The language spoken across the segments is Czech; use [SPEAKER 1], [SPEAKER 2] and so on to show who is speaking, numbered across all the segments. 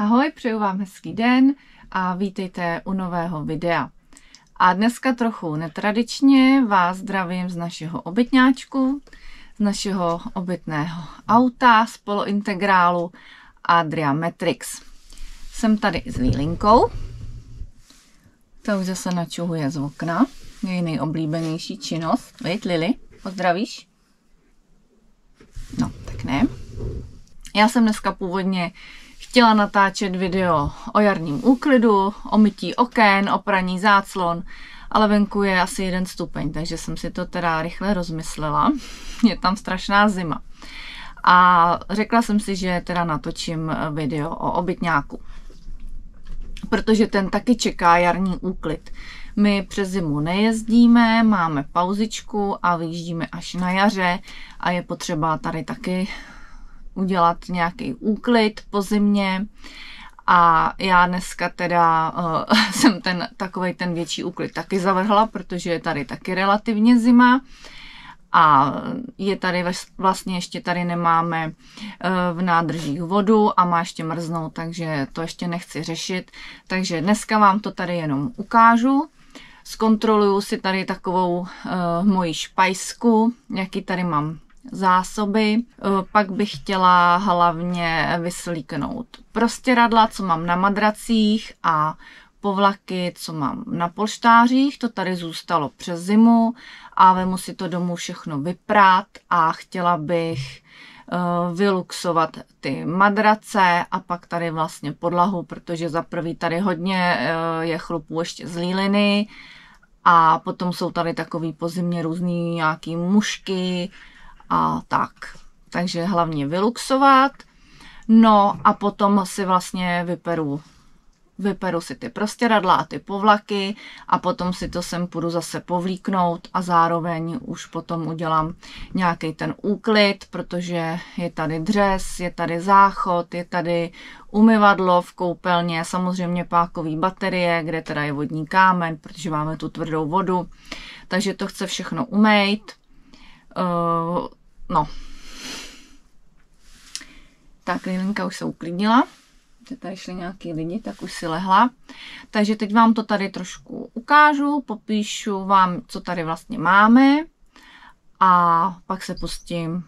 [SPEAKER 1] Ahoj, přeju vám hezký den a vítejte u nového videa. A dneska trochu netradičně vás zdravím z našeho obytňáčku, z našeho obytného auta z polointegrálu Adria Matrix. Jsem tady s Lílinkou, to už zase načuhuje z okna, její nejoblíbenější činnost. Víte, Lili, pozdravíš? No, tak ne. Já jsem dneska původně chtěla natáčet video o jarním úklidu, o mytí oken, o praní záclon, ale venku je asi jeden stupeň, takže jsem si to teda rychle rozmyslela. Je tam strašná zima. A řekla jsem si, že teda natočím video o obytňáku. Protože ten taky čeká jarní úklid. My přes zimu nejezdíme, máme pauzičku a vyjíždíme až na jaře a je potřeba tady taky udělat nějaký úklid po zimě. A já dneska teda uh, jsem ten takový ten větší úklid taky zavrhla, protože je tady taky relativně zima. A je tady vlastně ještě tady nemáme uh, v nádržích vodu a má ještě mrznout, takže to ještě nechci řešit. Takže dneska vám to tady jenom ukážu. Zkontroluju si tady takovou uh, moji špajsku, jaký tady mám zásoby. Eh, pak bych chtěla hlavně vyslíknout prostěradla, co mám na madracích a povlaky, co mám na polštářích. To tady zůstalo přes zimu a vemu si to domů všechno vyprát a chtěla bych eh, vyluxovat ty madrace a pak tady vlastně podlahu, protože za prvý tady hodně eh, je chlupů ještě z líliny a potom jsou tady takový pozimně různý nějaký mušky, a tak. Takže hlavně vyluxovat. No a potom si vlastně vyperu vyperu si ty prostěradla a ty povlaky a potom si to sem půjdu zase povlíknout a zároveň už potom udělám nějaký ten úklid, protože je tady dřes, je tady záchod, je tady umyvadlo v koupelně, samozřejmě pákový baterie, kde teda je vodní kámen, protože máme tu tvrdou vodu, takže to chce všechno umýt. No. Tak Lilinka už se uklidnila, že tady šli nějaký lidi, tak už si lehla. Takže teď vám to tady trošku ukážu, popíšu vám, co tady vlastně máme a pak se pustím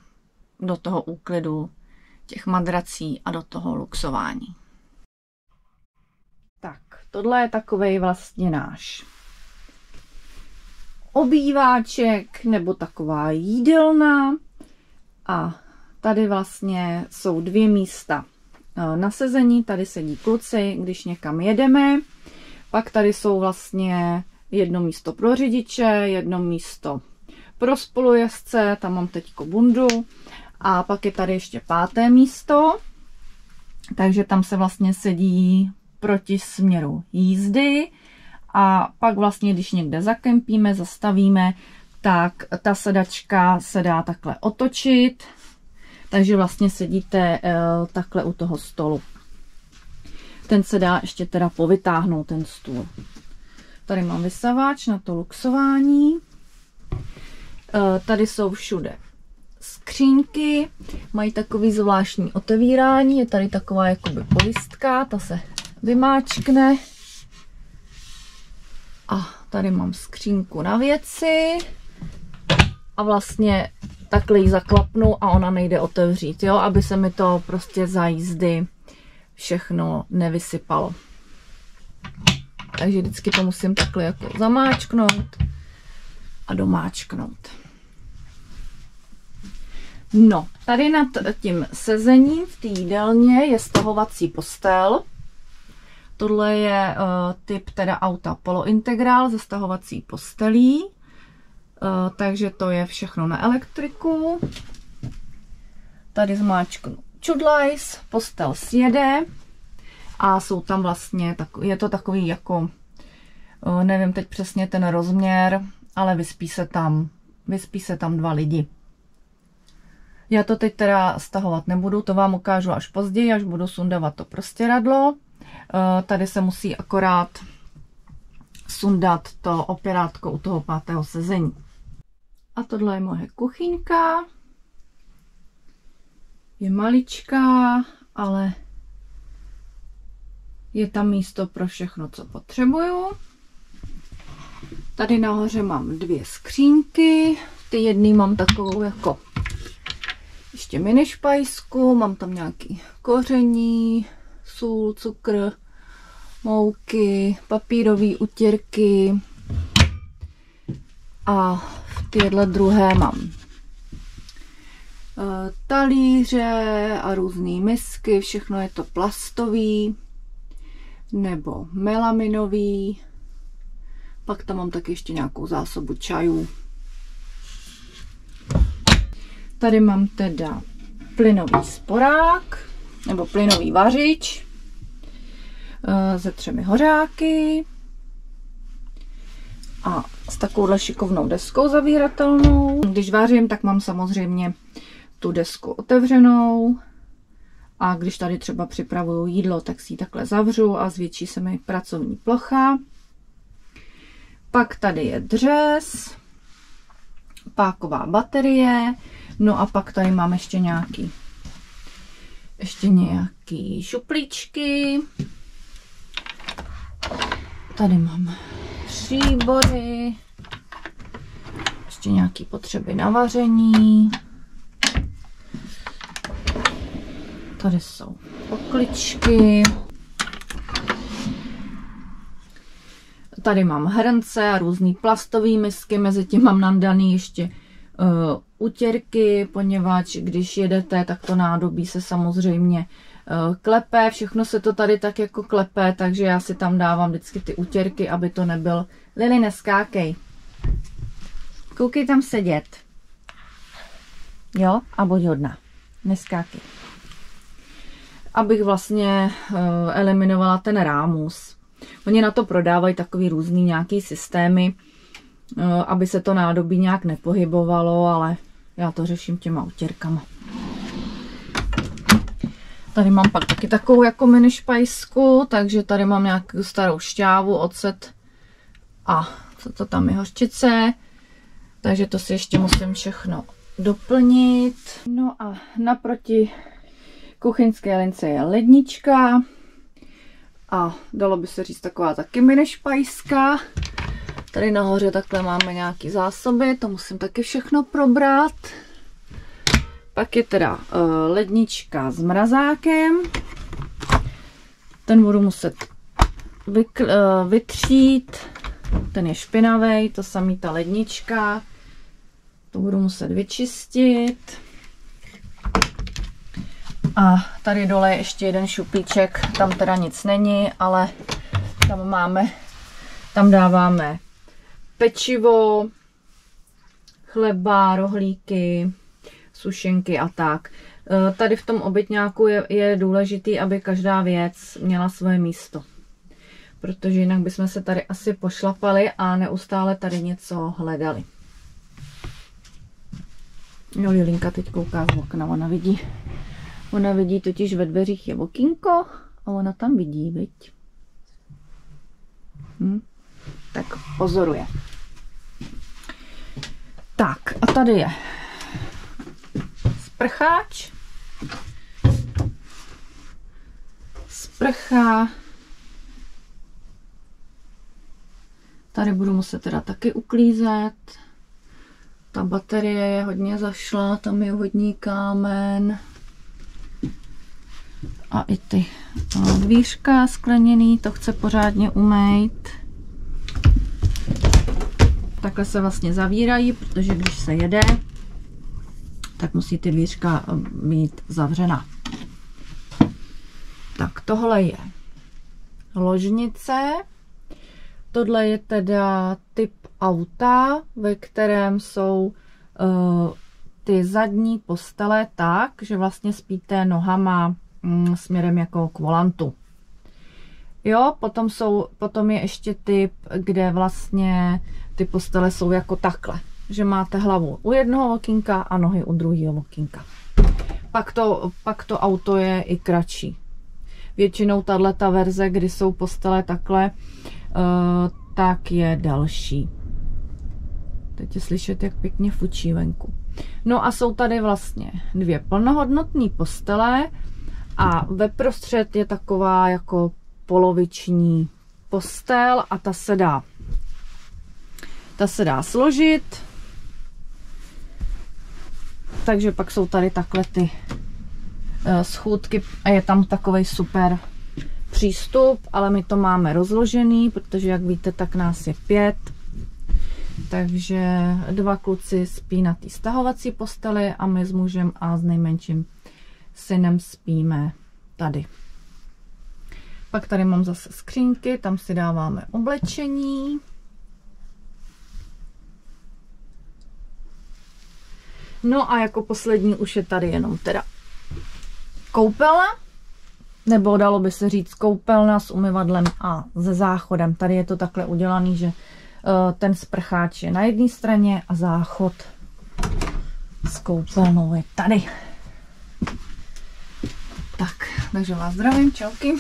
[SPEAKER 1] do toho úklidu těch madrací a do toho luxování. Tak, tohle je takový vlastně náš obýváček nebo taková jídelna. A tady vlastně jsou dvě místa e, na sezení, tady sedí kluci, když někam jedeme. Pak tady jsou vlastně jedno místo pro řidiče, jedno místo pro spolujezdce, tam mám teďko bundu. A pak je tady ještě páté místo, takže tam se vlastně sedí proti směru jízdy. A pak vlastně, když někde zakempíme, zastavíme, tak ta sedačka se dá takhle otočit, takže vlastně sedíte uh, takhle u toho stolu. Ten se dá ještě teda povytáhnout, ten stůl. Tady mám vysavač na to luxování. Uh, tady jsou všude skřínky, mají takový zvláštní otevírání, je tady taková jakoby polistka, ta se vymáčkne. A tady mám skřínku na věci a vlastně takhle ji zaklapnu a ona nejde otevřít, jo, aby se mi to prostě za jízdy všechno nevysypalo. Takže vždycky to musím takhle jako zamáčknout a domáčknout. No, tady nad tím sezením v té je stahovací postel. Tohle je uh, typ teda auta polointegrál ze stahovací postelí. Eh, takže to je všechno na elektriku. Tady zmáčknu čudlajs, postel sjede a jsou tam vlastně, je to takový jako, eh, nevím teď přesně ten rozměr, ale vyspí se tam, vyspí se tam dva lidi. Já to teď teda stahovat nebudu, to vám ukážu až později, až budu sundávat to prostěradlo. Eh, tady se musí akorát sundat to opěrátko u toho pátého sezení. A tohle je moje kuchyňka. Je maličká, ale Je tam místo pro všechno, co potřebuju. Tady nahoře mám dvě skřínky. Ty jedný mám takovou jako ještě mini špajsku, mám tam nějaký koření, sůl, cukr, mouky, papírové utěrky a v téhle druhé mám eh, talíře a různé misky, všechno je to plastový nebo melaminový. Pak tam mám taky ještě nějakou zásobu čajů. Tady mám teda plynový sporák, nebo plynový vařič eh, se třemi hořáky a s takovouhle šikovnou deskou zavíratelnou. Když vařím, tak mám samozřejmě tu desku otevřenou a když tady třeba připravuju jídlo, tak si ji takhle zavřu a zvětší se mi pracovní plocha. Pak tady je dřez, páková baterie, no a pak tady mám ještě nějaký ještě nějaký šuplíčky. Tady mám příbory, ještě nějaký potřeby na vaření. Tady jsou pokličky. Tady mám hrnce a různý plastový misky, mezi tím mám nandaný ještě uh, utěrky, poněvadž když jedete, tak to nádobí se samozřejmě klepe, všechno se to tady tak jako klepe, takže já si tam dávám vždycky ty utěrky, aby to nebyl... Lili, neskákej. Koukej tam sedět. Jo? A buď hodná. Neskákej. Abych vlastně uh, eliminovala ten rámus. Oni na to prodávají takový různý nějaký systémy, eh, aby se to nádobí nějak nepohybovalo, ale já to řeším těma utěrkama. Tady mám pak taky takovou jako mini špajsku, takže tady mám nějakou starou šťávu, ocet a co to tam je, hořčice. Takže to si ještě musím všechno doplnit. No a naproti kuchyňské lince je lednička, a dalo by se říct taková taky mini špajska. Tady nahoře takhle máme nějaký zásoby, to musím taky všechno probrat. Pak je teda uh, lednička s mrazákem. Ten budu muset uh, vytřít. Ten je špinavý, to samý ta lednička. To budu muset vyčistit. A tady dole je ještě jeden šuplíček, tam teda nic není, ale tam máme, tam dáváme pečivo, chleba, rohlíky, sušenky a tak. E, tady v tom obytňáku je, je důležitý, aby každá věc měla svoje místo. Protože jinak bychom se tady asi pošlapali a neustále tady něco hledali. Jo, Lilinka teď kouká z okna, ona vidí Ona vidí totiž ve dveřích je okýnko a ona tam vidí, viď? Hm? Tak pozoruje. Tak a tady je sprcháč. Sprcha. Tady budu muset teda taky uklízet. Ta baterie je hodně zašla, tam je hodní kámen a i ty dvířka skleněný, to chce pořádně umýt. Takhle se vlastně zavírají, protože když se jede, tak musí ty dvířka mít zavřena. Tak tohle je ložnice. Tohle je teda typ auta, ve kterém jsou uh, ty zadní postele tak, že vlastně spíte nohama mm, směrem jako k volantu. Jo, potom, jsou, potom je ještě typ, kde vlastně ty postele jsou jako takhle, že máte hlavu u jednoho okýnka a nohy u druhého okýnka. Pak to, pak to auto je i kratší. Většinou tato verze, kdy jsou postele takhle, uh, tak je další. Teď je slyšet, jak pěkně fučí venku. No a jsou tady vlastně dvě plnohodnotné postele, a ve prostřed je taková jako poloviční postel a ta se dá ta se dá složit. Takže pak jsou tady takhle ty eh, schůdky a je tam takový super přístup, ale my to máme rozložený, protože jak víte, tak nás je pět. Takže dva kluci spí na té stahovací posteli a my s mužem a s nejmenším synem spíme tady. Pak tady mám zase skřínky, tam si dáváme oblečení. No a jako poslední už je tady jenom teda koupelna, nebo dalo by se říct koupelna s umyvadlem a se záchodem. Tady je to takhle udělaný, že eh, ten sprcháč je na jedné straně a záchod s koupelnou je tady. Tak, takže vás zdravím, čauky.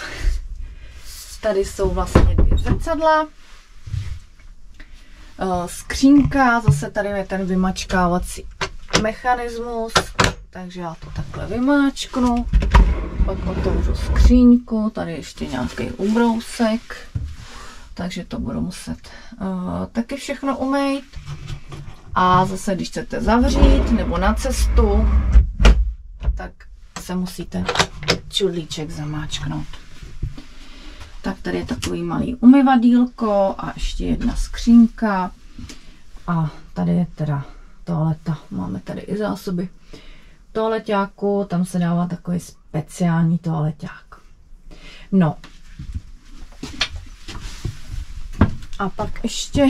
[SPEAKER 1] Tady jsou vlastně dvě zrcadla. Eh, skřínka, zase tady je ten vymačkávací mechanismus, takže já to takhle vymáčknu, pak otevřu skříňku, tady ještě nějaký ubrousek, takže to budu muset uh, taky všechno umýt. A zase, když chcete zavřít nebo na cestu, tak se musíte čudlíček zamáčknout. Tak tady je takový malý umyvadílko a ještě jedna skřínka. A tady je teda toaleta. Máme tady i zásoby toaleťáku, tam se dává takový speciální toaleťák. No. A pak ještě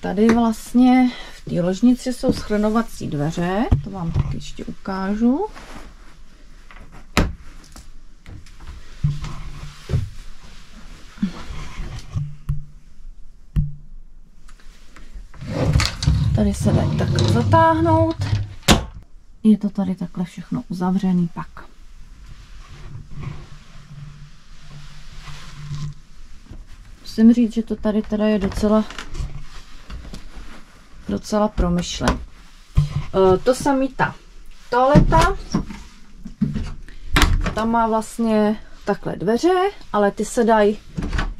[SPEAKER 1] tady vlastně v té ložnici jsou schrnovací dveře, to vám tak ještě ukážu. Tady se dají takhle zatáhnout. Je to tady takhle všechno uzavřený pak. Musím říct, že to tady teda je docela docela promyšlen. E, to samý ta toaleta. Tam má vlastně takhle dveře, ale ty se dají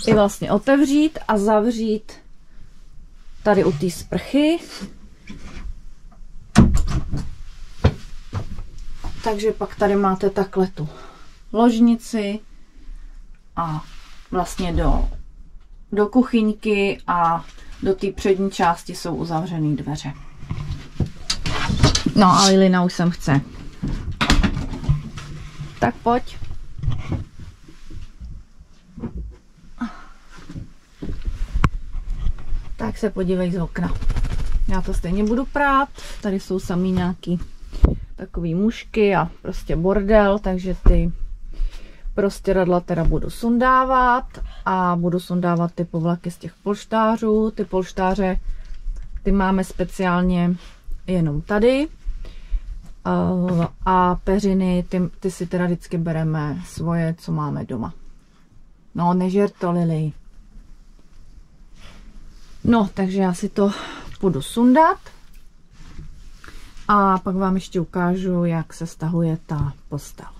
[SPEAKER 1] i vlastně otevřít a zavřít tady u té sprchy. Takže pak tady máte takhle tu ložnici a vlastně do, do kuchyňky a do té přední části jsou uzavřené dveře. No a Lilina už sem chce. Tak pojď. Tak se podívej z okna. Já to stejně budu prát, tady jsou samý nějaký takový mušky a prostě bordel, takže ty prostě radla teda budu sundávat a budu sundávat ty povlaky z těch polštářů. Ty polštáře, ty máme speciálně jenom tady a peřiny, ty, ty si teda vždycky bereme svoje, co máme doma. No, nežer to, Lili. No, takže já si to budu sundat a pak vám ještě ukážu, jak se stahuje ta postel.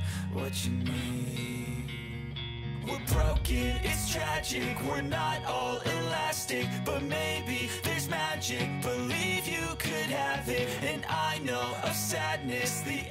[SPEAKER 1] what you need We're broken, it's tragic. We're not all elastic But maybe there's magic. Believe you could have it. And I know of sadness The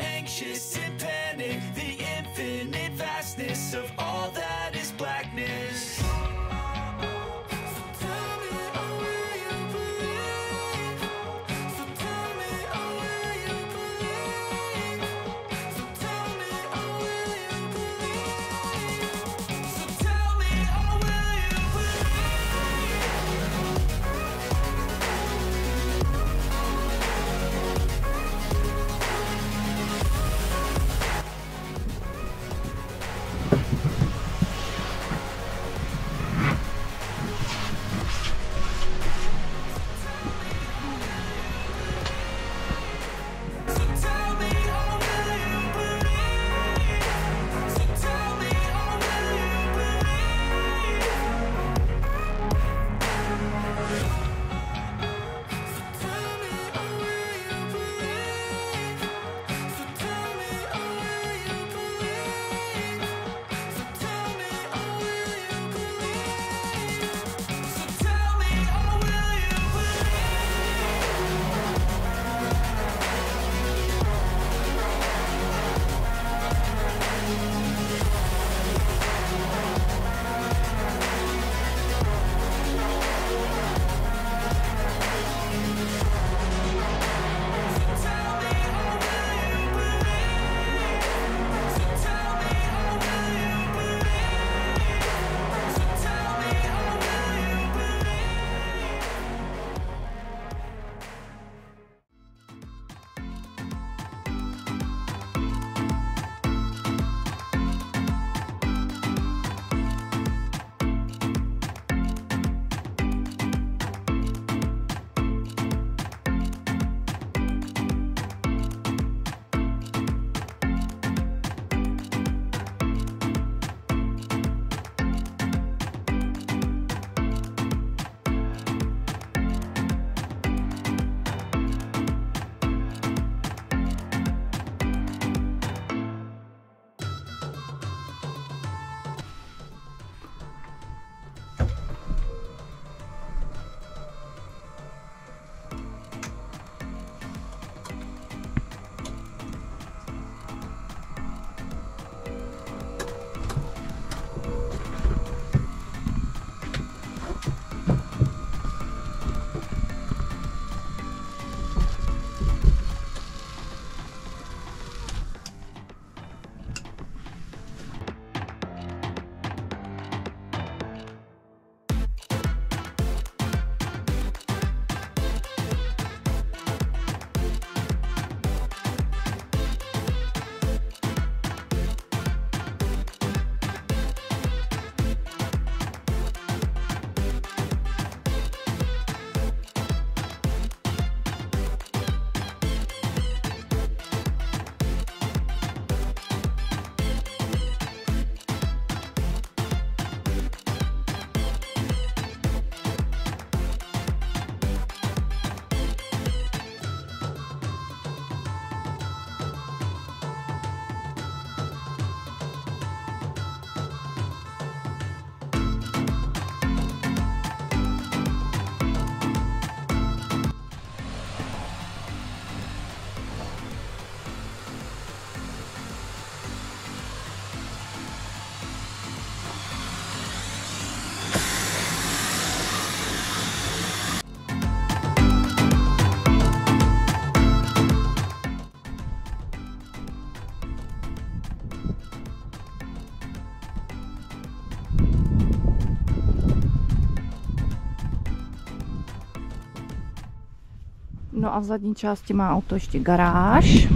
[SPEAKER 1] A v zadní části má auto ještě garáž.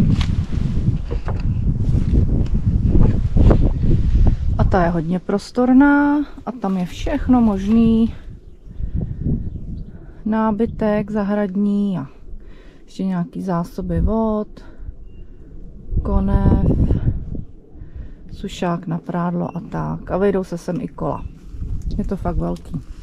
[SPEAKER 1] A ta je hodně prostorná a tam je všechno možný. Nábytek zahradní a ještě nějaký zásoby vod, konev, sušák na prádlo a tak. A vejdou se sem i kola. Je to fakt velký.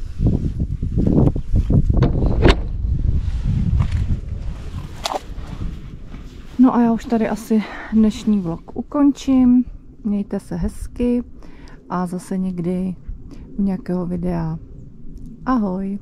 [SPEAKER 1] No a já už tady asi dnešní vlog ukončím. Mějte se hezky a zase někdy u nějakého videa. Ahoj!